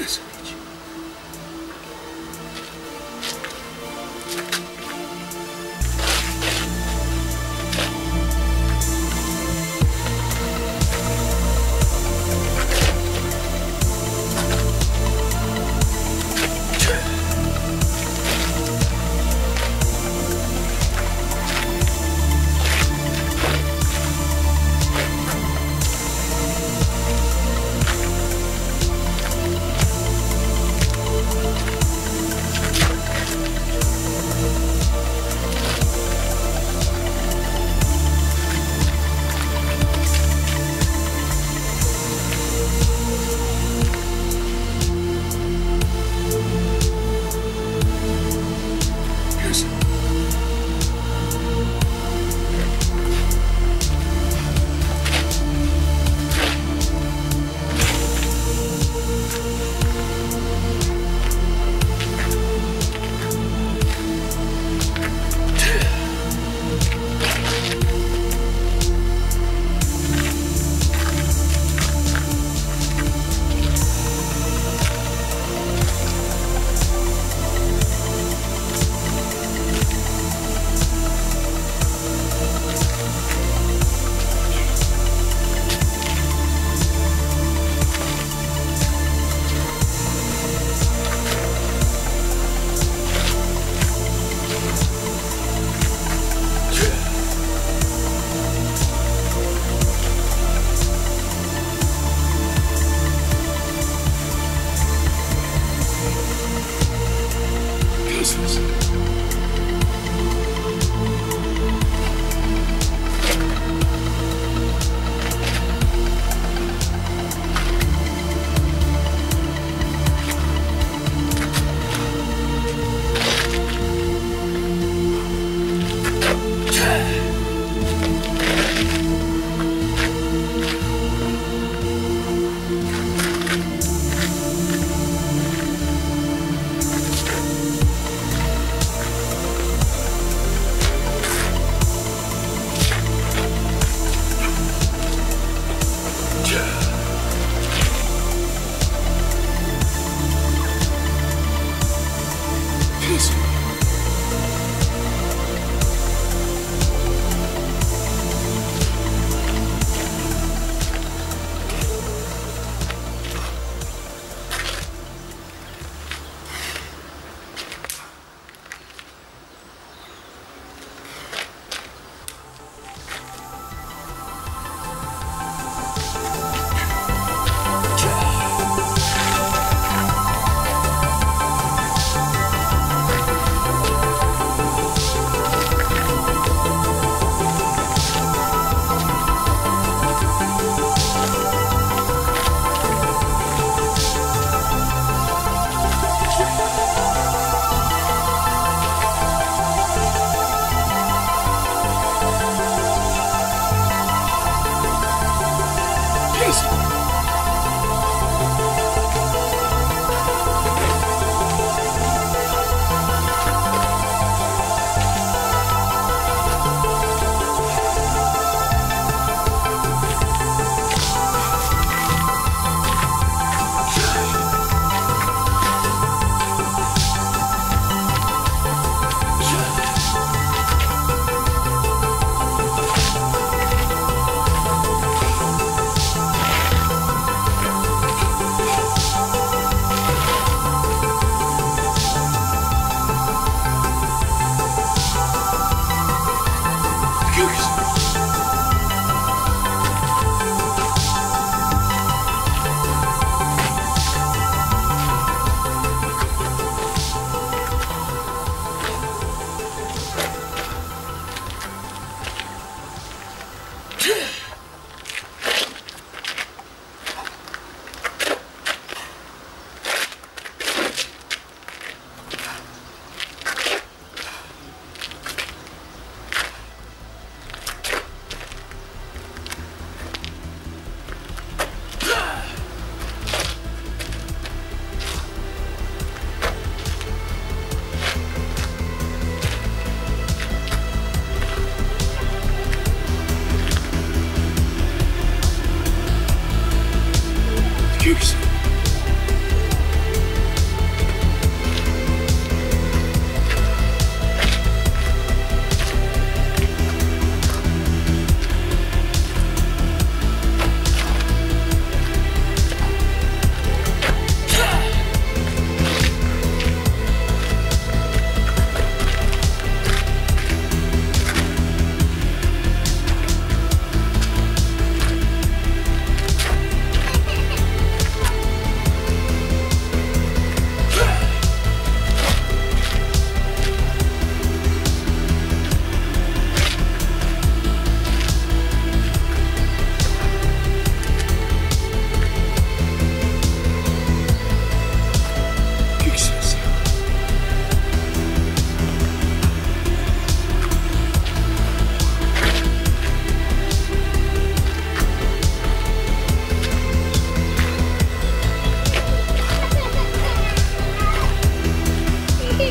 Yes.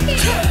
Yeah.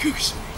Excuse me.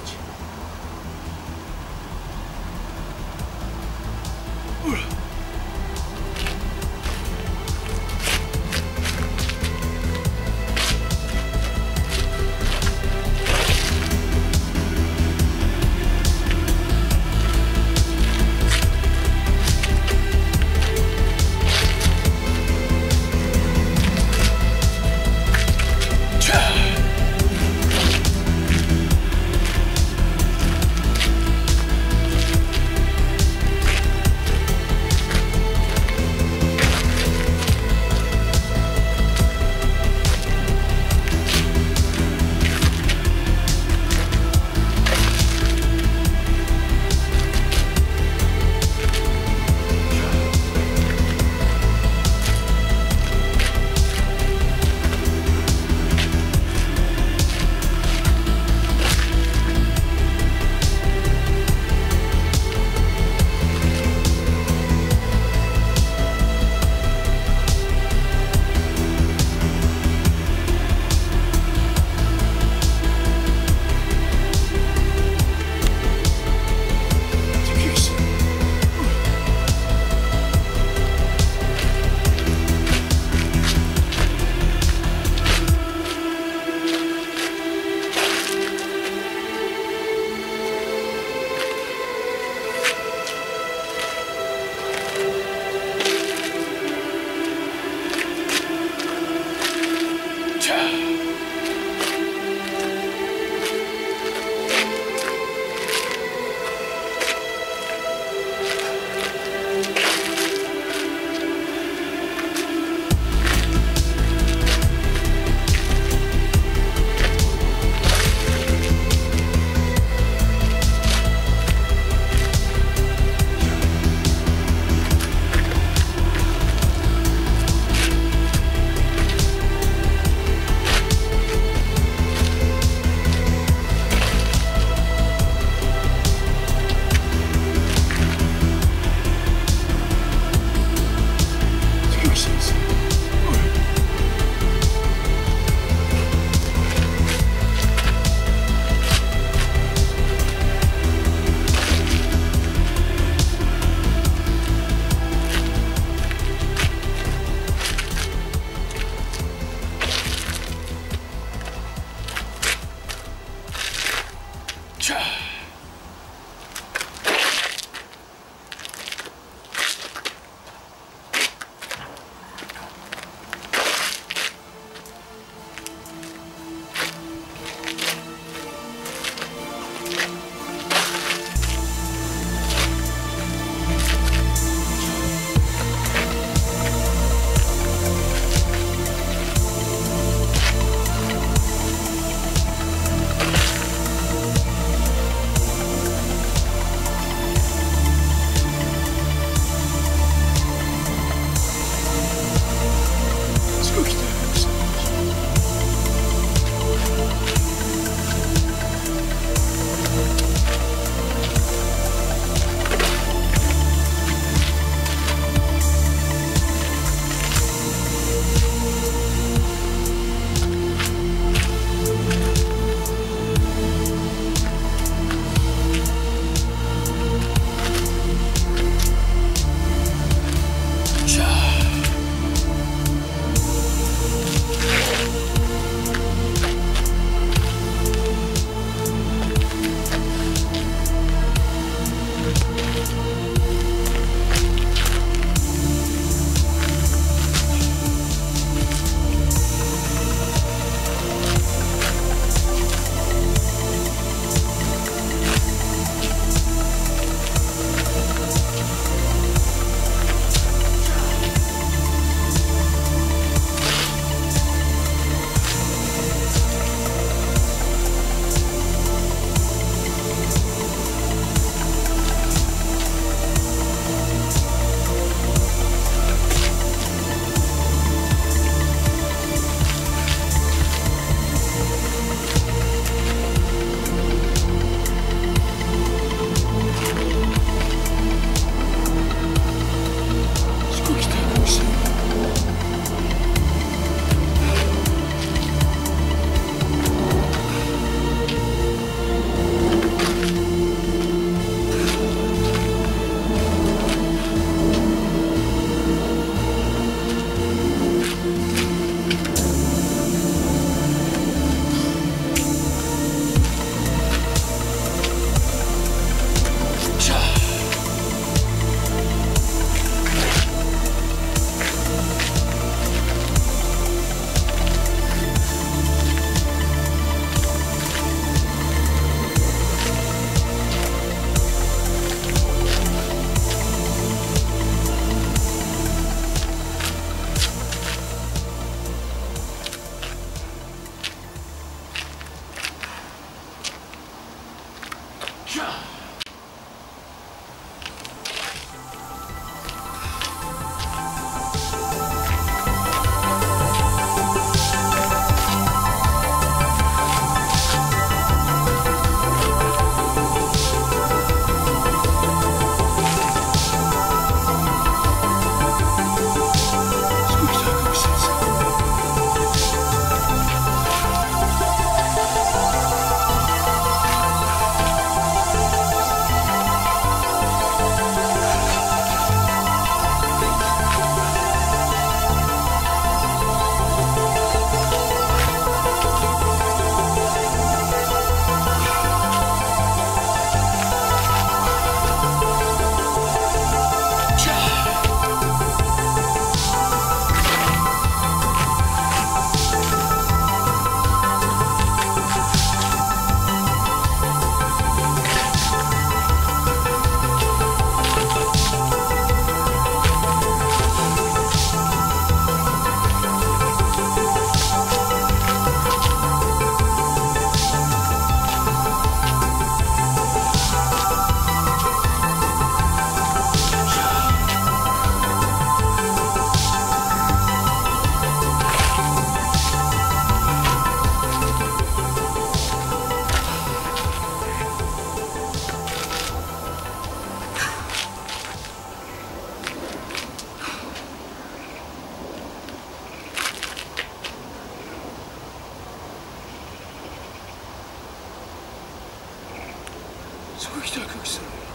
すごい人が来ました